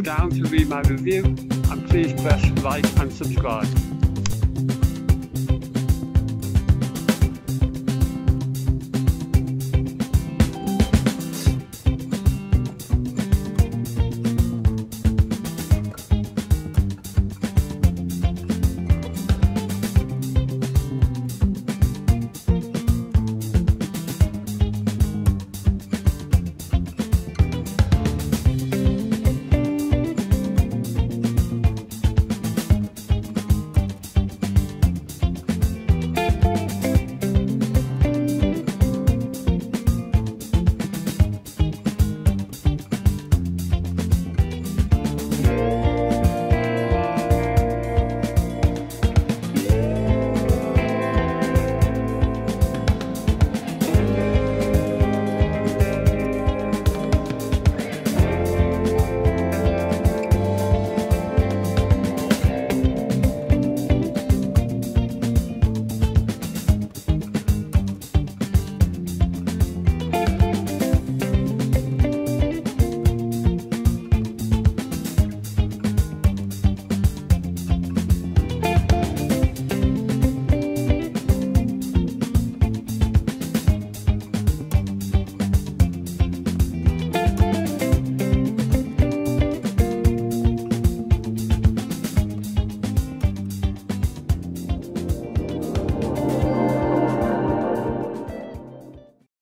down to read my review and please press like and subscribe.